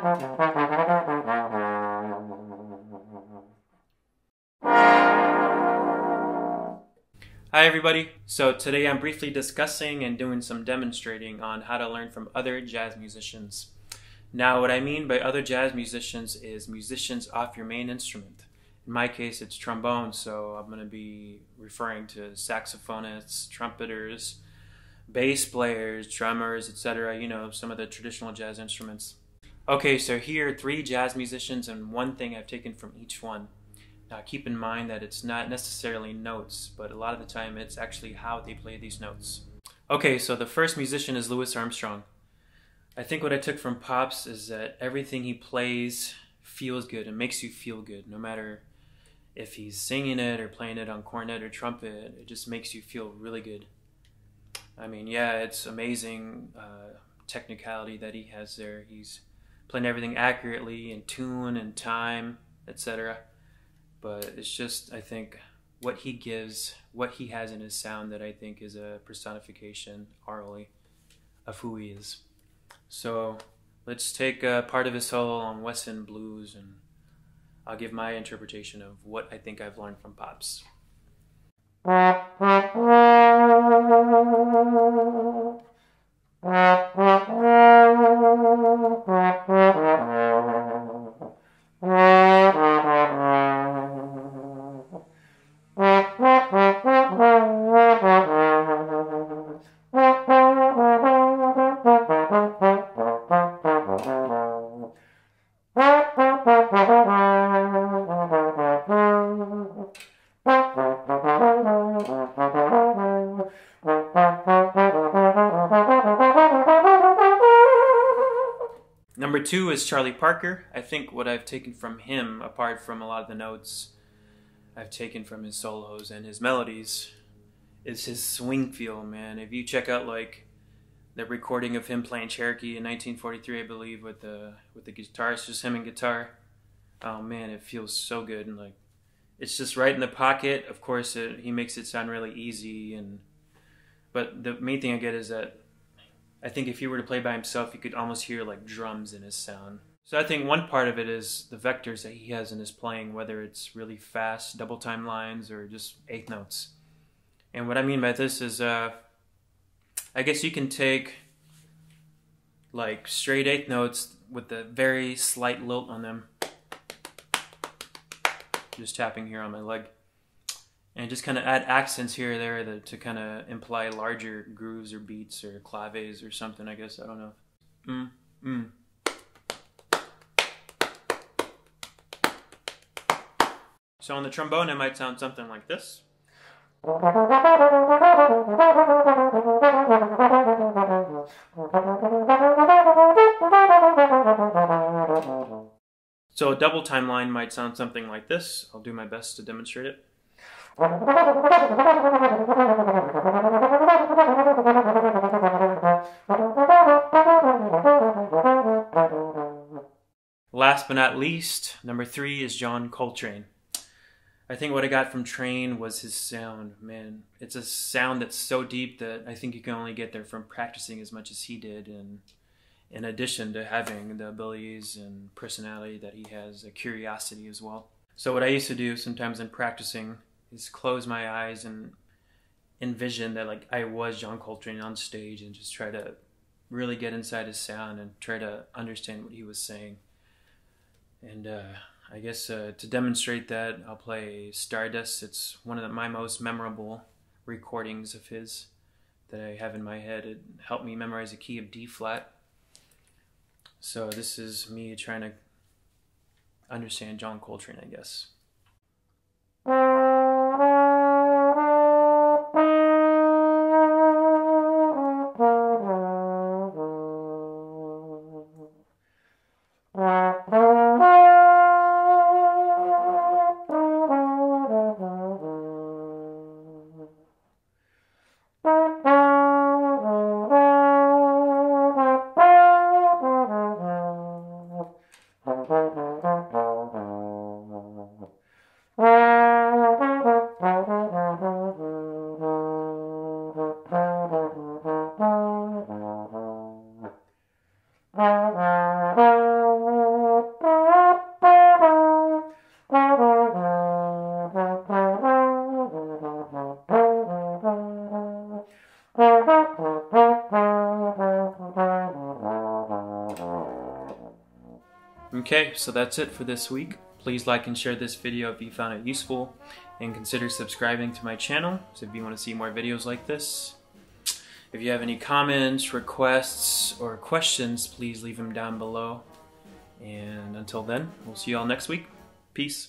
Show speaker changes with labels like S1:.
S1: Hi everybody! So today I'm briefly discussing and doing some demonstrating on how to learn from other jazz musicians. Now what I mean by other jazz musicians is musicians off your main instrument. In my case it's trombone, so I'm going to be referring to saxophonists, trumpeters, bass players, drummers, etc., you know, some of the traditional jazz instruments. Okay, so here are three jazz musicians and one thing I've taken from each one. Now, keep in mind that it's not necessarily notes, but a lot of the time it's actually how they play these notes. Okay, so the first musician is Louis Armstrong. I think what I took from Pops is that everything he plays feels good and makes you feel good, no matter if he's singing it or playing it on cornet or trumpet. It just makes you feel really good. I mean, yeah, it's amazing uh, technicality that he has there. He's playing everything accurately in tune and time, etc but it's just I think what he gives, what he has in his sound that I think is a personification orally of who he is. So let's take a part of his solo on West End Blues and I'll give my interpretation of what I think I've learned from Pops. Number two is Charlie Parker. I think what I've taken from him, apart from a lot of the notes I've taken from his solos and his melodies, is his swing feel, man. If you check out like the recording of him playing Cherokee in 1943, I believe, with the with the guitar, it's just him and guitar. Oh man, it feels so good and like it's just right in the pocket. Of course, it, he makes it sound really easy and but the main thing I get is that I think if he were to play by himself, you could almost hear like drums in his sound. So I think one part of it is the vectors that he has in his playing, whether it's really fast double time lines or just eighth notes. And what I mean by this is, uh, I guess you can take like straight eighth notes with a very slight lilt on them. Just tapping here on my leg and just kind of add accents here or there to, to kind of imply larger grooves or beats or claves or something. I guess I don't know. Mm, mm. So on the trombone, it might sound something like this. So a double time line might sound something like this. I'll do my best to demonstrate it. Last but not least, number three is John Coltrane. I think what I got from Trane was his sound. Man, it's a sound that's so deep that I think you can only get there from practicing as much as he did, and in addition to having the abilities and personality that he has, a curiosity as well. So what I used to do sometimes in practicing is close my eyes and envision that like I was John Coltrane on stage and just try to really get inside his sound and try to understand what he was saying. And uh, I guess uh, to demonstrate that, I'll play Stardust. It's one of the, my most memorable recordings of his that I have in my head. It helped me memorize the key of D flat. So this is me trying to understand John Coltrane, I guess. Uh, Okay, so that's it for this week. Please like and share this video if you found it useful, and consider subscribing to my channel if you want to see more videos like this. If you have any comments, requests, or questions, please leave them down below. And until then, we'll see you all next week. Peace.